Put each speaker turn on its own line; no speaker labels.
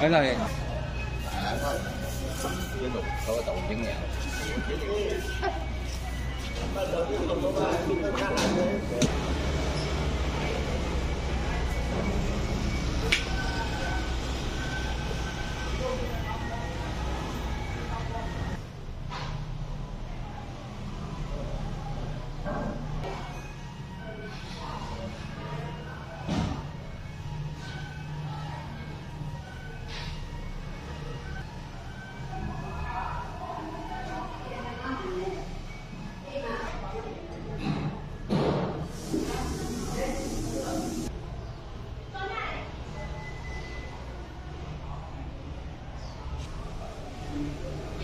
ấy là
có tổng chứng nghèo Hãy subscribe cho kênh Ghiền Mì Gõ Để không bỏ lỡ những video hấp dẫn あ。